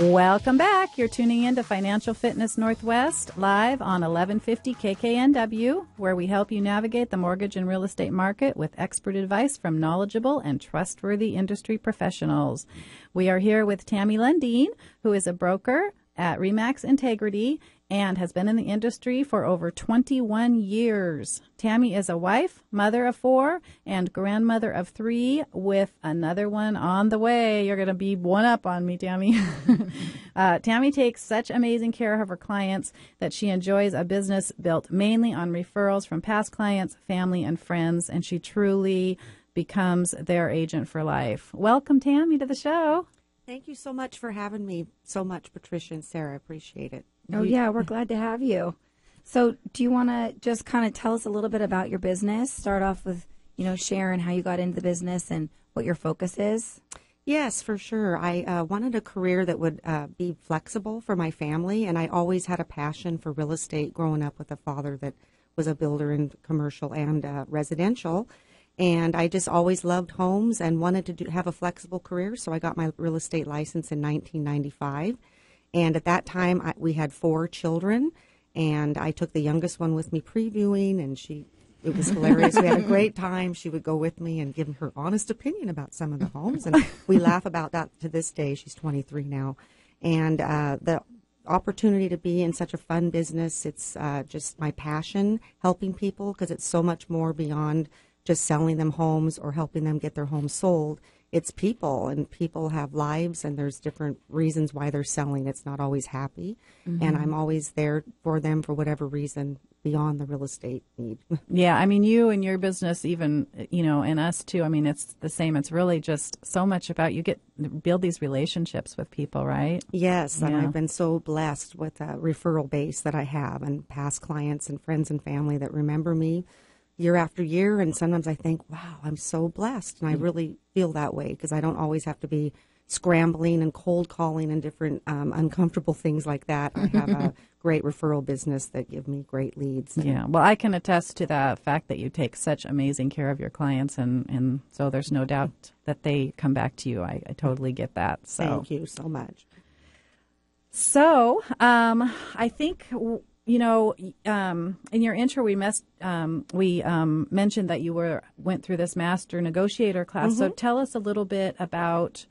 Welcome back. You're tuning in to Financial Fitness Northwest live on 1150 KKNW, where we help you navigate the mortgage and real estate market with expert advice from knowledgeable and trustworthy industry professionals. We are here with Tammy Lundin, who is a broker at RE/MAX Integrity and has been in the industry for over 21 years. Tammy is a wife, mother of four, and grandmother of three, with another one on the way. You're going to be one up on me, Tammy. uh, Tammy takes such amazing care of her clients that she enjoys a business built mainly on referrals from past clients, family, and friends, and she truly becomes their agent for life. Welcome, Tammy, to the show. Thank you so much for having me so much, Patricia and Sarah. I appreciate it. Oh, yeah, we're glad to have you. So, do you want to just kind of tell us a little bit about your business? Start off with, you know, sharing how you got into the business and what your focus is. Yes, for sure. I uh, wanted a career that would uh, be flexible for my family, and I always had a passion for real estate growing up with a father that was a builder in commercial and uh, residential. And I just always loved homes and wanted to do, have a flexible career. So I got my real estate license in 1995. And at that time, I, we had four children. And I took the youngest one with me previewing, and she, it was hilarious. we had a great time. She would go with me and give her honest opinion about some of the homes. And we laugh about that to this day. She's 23 now. And uh, the opportunity to be in such a fun business, it's uh, just my passion helping people because it's so much more beyond just selling them homes or helping them get their homes sold. It's people, and people have lives, and there's different reasons why they're selling. It's not always happy, mm-hmm. and I'm always there for them for whatever reason beyond the real estate need. yeah, I mean, you and your business, even you know, and us too. I mean, it's the same. It's really just so much about you get build these relationships with people, right? Yes, yeah. and I've been so blessed with a referral base that I have, and past clients and friends and family that remember me year after year. And sometimes I think, wow, I'm so blessed. And I mm. really feel that way because I don't always have to be scrambling and cold calling and different um, uncomfortable things like that. I have a great referral business that give me great leads. Yeah, well, I can attest to the fact that you take such amazing care of your clients, and, and so there's no doubt that they come back to you. I, I totally get that. So thank you so much. So um, I think you know, um, in your intro, we mess, um, we um, mentioned that you were went through this master negotiator class. Mm-hmm. So tell us a little bit about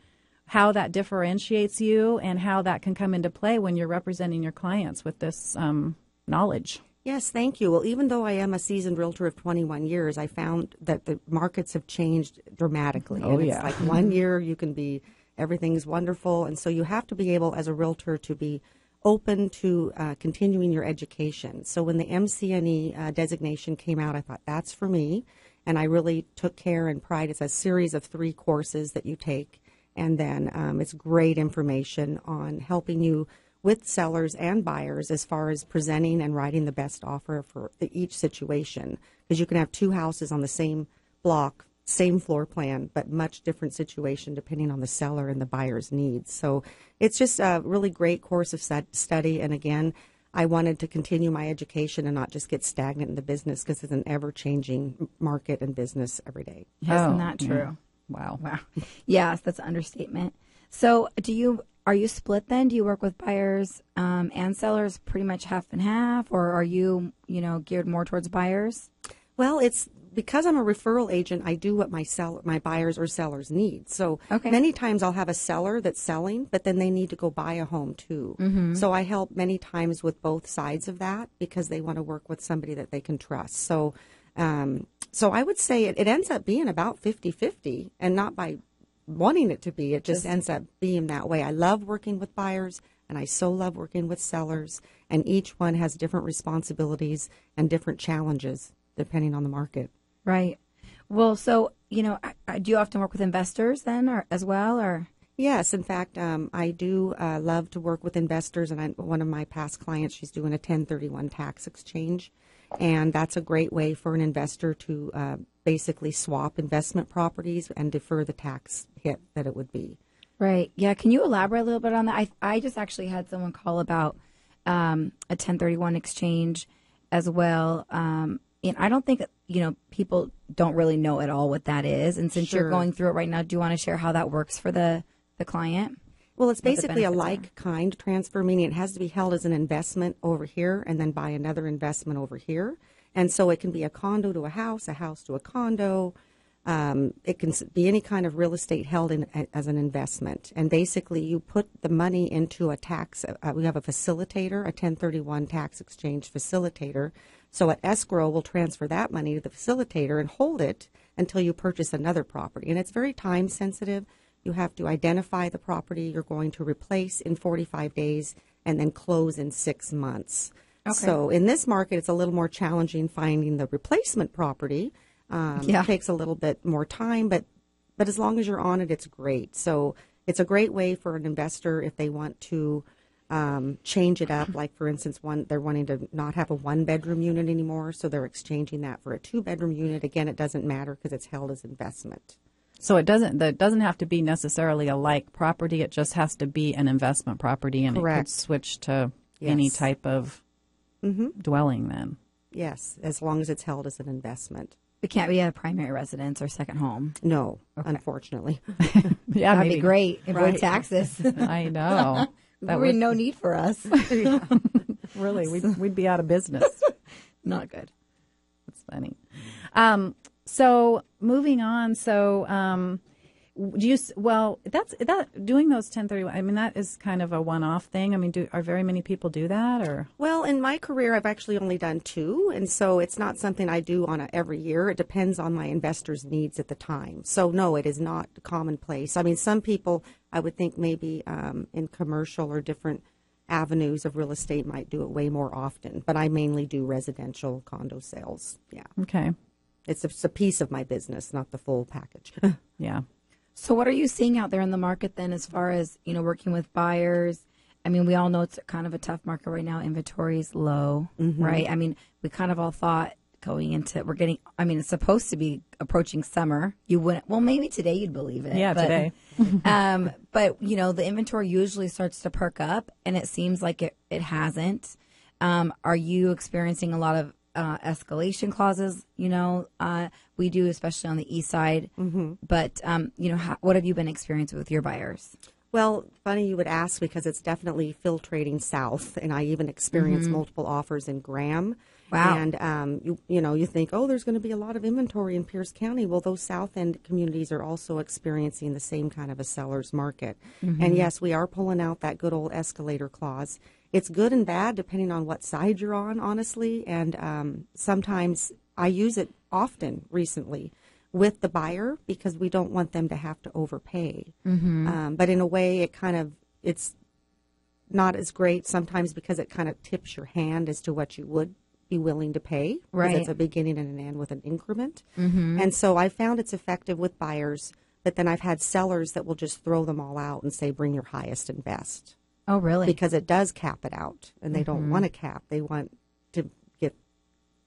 how that differentiates you and how that can come into play when you're representing your clients with this um, knowledge. Yes, thank you. Well, even though I am a seasoned realtor of 21 years, I found that the markets have changed dramatically. Oh, and yeah. It's like one year you can be everything's wonderful, and so you have to be able, as a realtor, to be open to uh, continuing your education. So when the MCNE uh, designation came out, I thought that's for me, and I really took care and pride. It's a series of three courses that you take, and then um, it's great information on helping you with sellers and buyers as far as presenting and writing the best offer for each situation. Because you can have two houses on the same block same floor plan, but much different situation depending on the seller and the buyer's needs. So it's just a really great course of study. And again, I wanted to continue my education and not just get stagnant in the business because it's an ever changing market and business every day. Isn't oh, that true? Yeah. Wow. Wow. yes, that's an understatement. So do you are you split then? Do you work with buyers um, and sellers pretty much half and half, or are you you know geared more towards buyers? Well, it's because I'm a referral agent, I do what my sell my buyers or sellers need. So okay. many times I'll have a seller that's selling, but then they need to go buy a home too. Mm-hmm. So I help many times with both sides of that because they want to work with somebody that they can trust. So um, so I would say it, it ends up being about 50-50 and not by wanting it to be. It just, just ends up being that way. I love working with buyers and I so love working with sellers and each one has different responsibilities and different challenges depending on the market. Right. Well, so you know, I, I, do you often work with investors then, or as well, or? Yes, in fact, um, I do uh, love to work with investors, and I, one of my past clients, she's doing a 1031 tax exchange, and that's a great way for an investor to uh, basically swap investment properties and defer the tax hit that it would be. Right. Yeah. Can you elaborate a little bit on that? I I just actually had someone call about um, a 1031 exchange as well. Um, and I don't think you know people don't really know at all what that is. And since sure. you're going through it right now, do you want to share how that works for the the client? Well, it's basically a benefits are. like kind transfer, meaning it has to be held as an investment over here and then buy another investment over here. And so it can be a condo to a house, a house to a condo. Um, it can be any kind of real estate held in, as an investment. And basically, you put the money into a tax. Uh, we have a facilitator, a 1031 tax exchange facilitator. So at escrow, we'll transfer that money to the facilitator and hold it until you purchase another property. And it's very time sensitive. You have to identify the property you're going to replace in 45 days and then close in six months. Okay. So in this market, it's a little more challenging finding the replacement property. Um, Yeah. It takes a little bit more time, but but as long as you're on it, it's great. So it's a great way for an investor if they want to um, change it up. Like for instance, one they're wanting to not have a one bedroom unit anymore, so they're exchanging that for a two bedroom unit. Again, it doesn't matter because it's held as investment. So it doesn't that doesn't have to be necessarily a like property. It just has to be an investment property, and it Correct. could switch to any type of mm-hmm. dwelling. Then Yes, as long as it's held as an investment. It can't be a primary residence or second home. No, unfortunately. yeah, That'd be great. Avoid Right. taxes. I know. That would would no need for us. really we'd, we'd be out of business. Not good. That's funny. Um, so moving on. So um, do you? Well, that's that doing those ten thirty one. I mean, that is kind of a one off thing. I mean, do are very many people do that or? Well, in my career, I've actually only done two, and so it's not something I do on a, every year. It depends on my investors' needs at the time. So, no, it is not commonplace. I mean, some people, I would think maybe um, in commercial or different avenues of real estate might do it way more often, but I mainly do residential condo sales. Yeah, Okay. it's a, it's a piece of my business, not the full package. Yeah. So, what are you seeing out there in the market then, as far as you know, working with buyers? I mean, we all know it's kind of a tough market right now. Inventory is low, right? I mean, we kind of all thought going into we're getting. I mean, it's supposed to be approaching summer. You wouldn't. Well, maybe today you'd believe it. Yeah, but, today. um, but you know, the inventory usually starts to perk up, and it seems like it it hasn't. Um, are you experiencing a lot of uh, escalation clauses? You know, uh, we do, especially on the east side. Mm-hmm. But um, you know, how, what have you been experiencing with your buyers? Well, funny you would ask because it's definitely filtrating south, and I even experienced multiple offers in Graham. Wow. And um, you you know you think oh there's going to be a lot of inventory in Pierce County. Well, those south end communities are also experiencing the same kind of a seller's market. And yes, we are pulling out that good old escalator clause. It's good and bad depending on what side you're on, honestly. And um, sometimes I use it often recently with the buyer because we don't want them to have to overpay. Um, but in a way, it kind of it's not as great sometimes because it kind of tips your hand as to what you would be willing to pay. Right. It's a beginning and an end with an increment. Mm-hmm. And so I found it's effective with buyers, but then I've had sellers that will just throw them all out and say, bring your highest and best Oh, really? because it does cap it out and they don't mm-hmm. want a cap. They want to get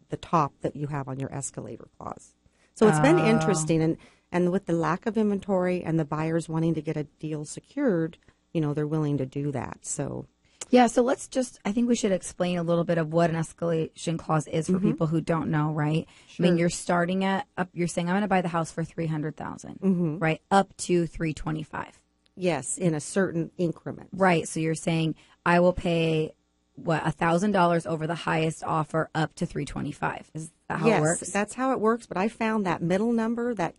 the top that you have on your escalator clause. So it's been oh. interesting and and with the lack of inventory and the buyers wanting to get a deal secured, you know, they're willing to do that. So Yeah, so let's just, I think we should explain a little bit of what an escalation clause is for mm-hmm. people who don't know, right? I mean, you're starting at, up, you're saying, I'm going to buy the house for 300000 mm-hmm. right? Up to 325 yes, in a certain increment. Right. So you're saying, I will pay, what, a $1,000 over the highest offer up to 325 Is that how yes, it works? that's how it works. But I found that middle number, that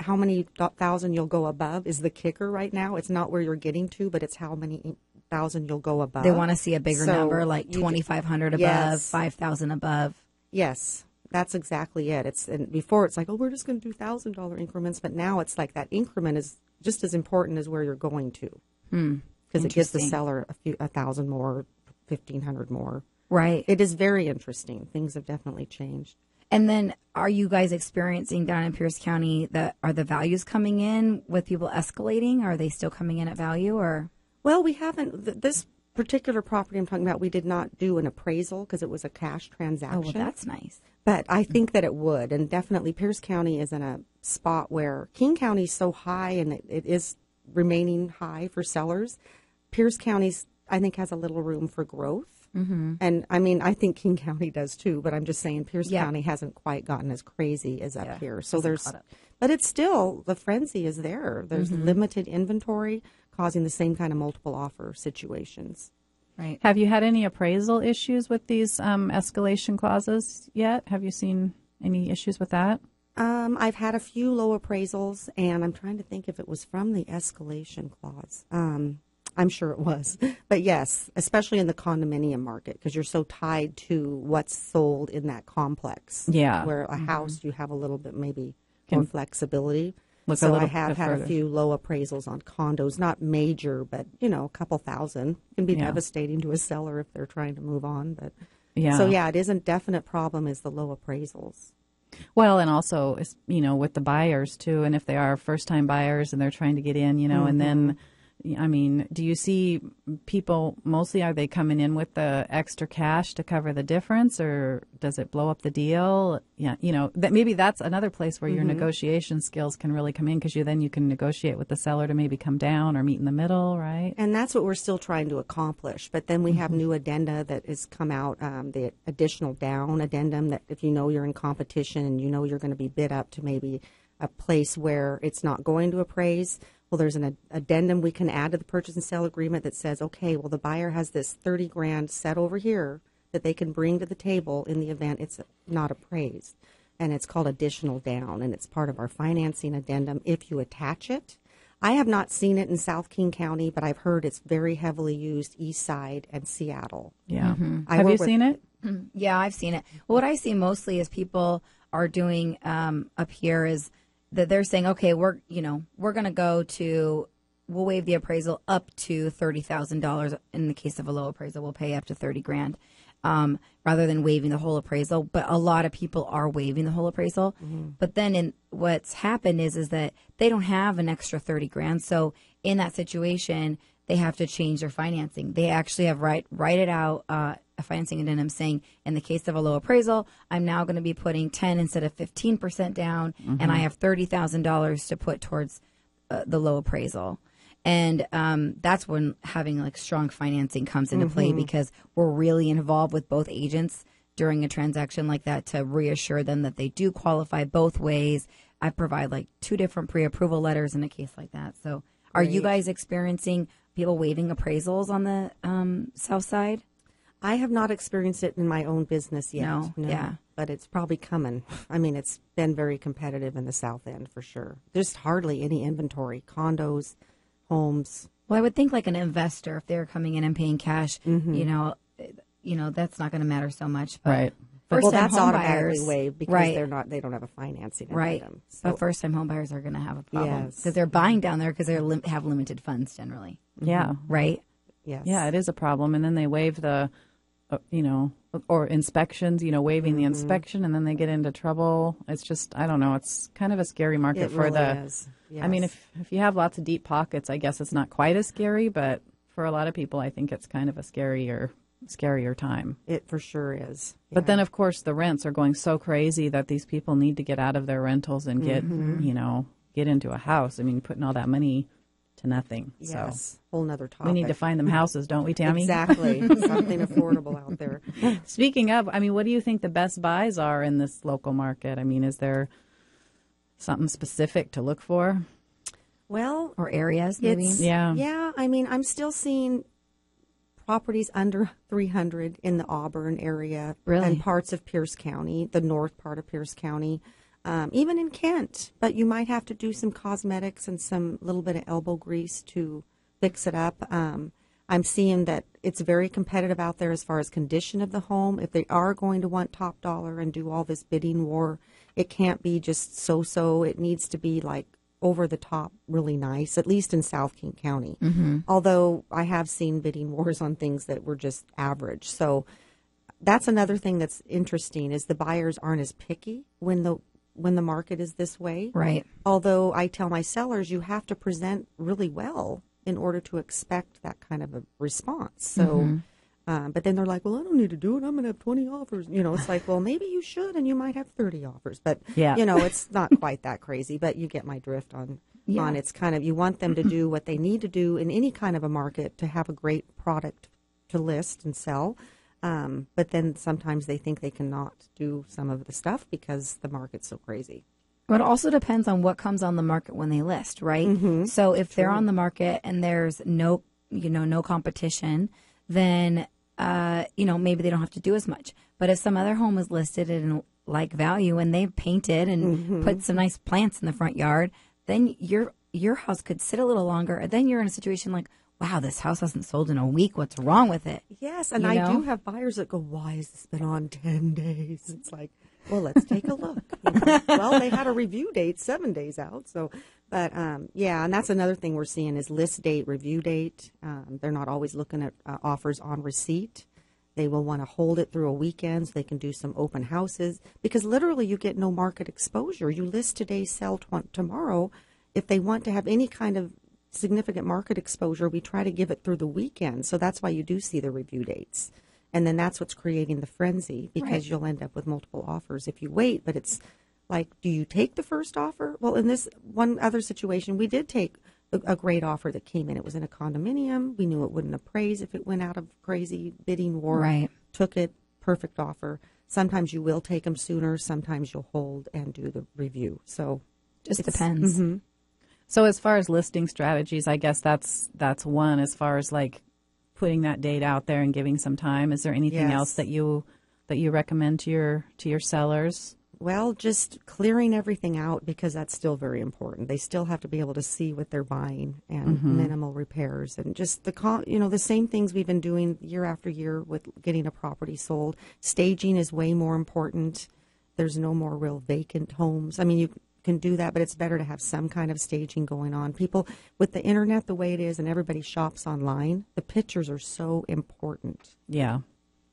how many thousand you'll go above, is the kicker right now. It's not where you're getting to, but it's how many thousand you'll go above. they want to see a bigger So number, like 2500 above, Yes. 5000 above. Yes, that's exactly it. It's and before it's like, oh, we're just going to do thousand dollar increments, but now it's like that increment is just as important as where you're going to, hmm. because it gives the seller a few a thousand more, fifteen hundred more. Right. It is very interesting. Things have definitely changed. And then, are you guys experiencing down in Pierce County that are the values coming in with people escalating? Are they still coming in at value, or Well, we haven't th- this particular property I'm talking about. We did not do an appraisal because it was a cash transaction. oh, well, that's nice. But I think that it would, and definitely Pierce County is in a spot where King County is so high, and it, it is remaining high for sellers. Pierce County's, I think, has a little room for growth. Mm-hmm. And I mean, I think King County does too, but I'm just saying Pierce Yeah. County hasn't quite gotten as crazy as up Yeah, here. So there's, but it's still the frenzy is there. There's Mm-hmm. limited inventory. Causing the same kind of multiple offer situations. Right. Have you had any appraisal issues with these um, escalation clauses yet? Have you seen any issues with that? Um, I've had a few low appraisals, and I'm trying to think if it was from the escalation clause. Um, I'm sure it was. But yes, especially in the condominium market, because you're so tied to what's sold in that complex. Yeah. Where a house, you have a little bit maybe more flexibility. Look so I have had further. a few low appraisals on condos, not major, but you know, a couple thousand can be Yeah. devastating to a seller if they're trying to move on. But Yeah. so yeah, it is a definite problem is the low appraisals. Well, and also, you know, with the buyers too, and if they are first time buyers and they're trying to get in, you know, and mm-hmm. then, I mean, do you see people mostly are they coming in with the extra cash to cover the difference, or does it blow up the deal? Yeah, you know, that maybe that's another place where your negotiation skills can really come in because you then you can negotiate with the seller to maybe come down or meet in the middle, right? And that's what we're still trying to accomplish. But then we have new addenda that has come out, um, the additional down addendum that if you know you're in competition and you know you're going to be bid up to maybe a place where it's not going to appraise, well, there's an addendum we can add to the purchase and sale agreement that says, okay, well, the buyer has this 30 grand set over here that they can bring to the table in the event it's not appraised. And it's called additional down, and it's part of our financing addendum if you attach it. I have not seen it in South King County, but I've heard it's very heavily used east side and Seattle. Yeah. I Have you with- seen it? Yeah, I've seen it. Well, what I see mostly is people are doing um, up here is that they're saying, okay, we're you know we're going to go to we'll waive the appraisal up to thirty thousand dollars. In the case of a low appraisal, we'll pay up to thirty grand, um, rather than waiving the whole appraisal. But a lot of people are waiving the whole appraisal. But then, in what's happened is is that they don't have an extra thirty grand. So in that situation, they have to change their financing. They actually have write write it out uh, financing addendum saying, in the case of a low appraisal, I'm now going to be putting ten instead of fifteen percent down, and I have thirty thousand dollars to put towards uh, the low appraisal. And um, that's when having like strong financing comes into play because we're really involved with both agents during a transaction like that to reassure them that they do qualify both ways. I provide like two different pre-approval letters in a case like that. So, are you guys experiencing people waiving appraisals on the um, south side? I have not experienced it in my own business yet. No, yeah. But it's probably coming. I mean, it's been very competitive in the South End for sure. There's hardly any inventory, condos, homes. Well, I would think like an investor, if they're coming in and paying cash, mm-hmm. you know, you know that's not going to matter so much. But Right. First well, time that's home automatically buyers, waived because right, they're not. They don't have a financing right. addendum. So But first time home buyers are going to have a problem Yes. because they're buying down there because they lim- have limited funds generally, Yeah. right? yes, Yeah, it is a problem. And then they waive the, uh, you know, or inspections, you know, waiving Mm-hmm. the inspection and then they get into trouble. It's just, I don't know. It's kind of a scary market It for really the. is. I mean, if, if you have lots of deep pockets, I guess it's not quite as scary, but for a lot of people, I think it's kind of a scarier, scarier time. it for sure is. But then, of course, the rents are going so crazy that these people need to get out of their rentals and get, Mm-hmm. you know, get into a house. I mean, putting all that money to nothing. yes, whole nother topic. We need to find them houses, don't we, Tammy? exactly something affordable out there. Speaking of, I mean, what do you think the best buys are in this local market? I mean, is there something specific to look for? Well, Or areas, maybe. It's, Yeah. Yeah. I mean, I'm still seeing properties under 300 in the Auburn area Really? and parts of Pierce County, the north part of Pierce County, um, even in Kent. But you might have to do some cosmetics and some little bit of elbow grease to fix it up. Um, I'm seeing that it's very competitive out there as far as condition of the home. If they are going to want top dollar and do all this bidding war, it can't be just so so. It needs to be like over the top, really nice, at least in South King County. Although I have seen bidding wars on things that were just average. So that's another thing that's interesting is the buyers aren't as picky when the when the market is this way. Right. Although I tell my sellers you have to present really well in order to expect that kind of a response. So um, but then they're like, well, I don't need to do it. I'm going to have 20 offers. You know, it's like, well, maybe you should, and you might have 30 offers. But, Yeah. you know, it's not quite that crazy, but you get my drift on, on it's kind of, you want them to do what they need to do in any kind of a market to have a great product to list and sell. Um, but then sometimes they think they cannot do some of the stuff because the market's so crazy. But it also depends on what comes on the market when they list, right? Mm-hmm. So if they're on the market and there's no, you know, no competition, then, uh, you know, maybe they don't have to do as much. But if some other home is listed in like value and they've painted and Mm-hmm. put some nice plants in the front yard, then your your house could sit a little longer. And then you're in a situation like, wow, this house hasn't sold in a week. What's wrong with it? Yes, and You I do have buyers that go, "Why has this been on ten days?" It's like, well, let's take a look. you know. well, they had a review date seven days out, so. But um, yeah, and that's another thing we're seeing is list date, review date. Um, they're not always looking at uh, offers on receipt. They will want to hold it through a weekend so they can do some open houses because literally you get no market exposure. You list today, sell tw- tomorrow. If they want to have any kind of significant market exposure, we try to give it through the weekend. So that's why you do see the review dates. And then that's what's creating the frenzy because Right. you'll end up with multiple offers if you wait. But it's like, do you take the first offer? Well, in this one other situation, we did take a, a great offer that came in. It was in a condominium. We knew it wouldn't appraise if it went out of crazy bidding war. Right. Took it. Perfect offer. Sometimes you will take them sooner. Sometimes you'll hold and do the review. So Just depends. Mm-hmm. So as far as listing strategies, I guess that's that's one. As far as like putting that date out there and giving some time, is there anything Yes. else that you that you recommend to your to your sellers? Well, just clearing everything out because that's still very important. They still have to be able to see what they're buying and mm-hmm. minimal repairs and just the you know the same things we've been doing year after year with getting a property sold. Staging is way more important. There's no more real vacant homes. I mean, you can do that, but it's better to have some kind of staging going on. People with the internet the way it is and everybody shops online, the pictures are so important. Yeah.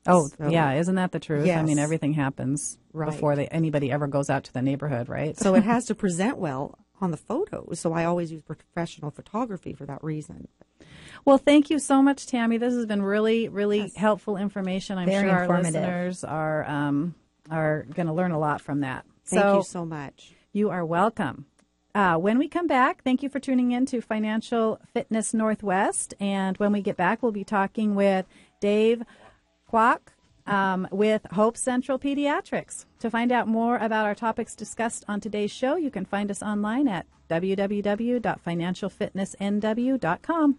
Oh, So- yeah. Isn't that the truth? I mean, everything happens Right. before they, anybody ever goes out to the neighborhood, right? So it has to present well on the photos. So I always use professional photography for that reason. Well, thank you so much, Tammy. This has been really, really helpful information. I'm Very sure our listeners are um, are going to learn a lot from that. Thank so you so much. You are welcome. Uh, when we come back, thank you for tuning in to Financial Fitness Northwest. And when we get back, we'll be talking with Dave Kwok um, with Hope Central Pediatrics. To find out more about our topics discussed on today's show, you can find us online at www.financialfitnessnw.com.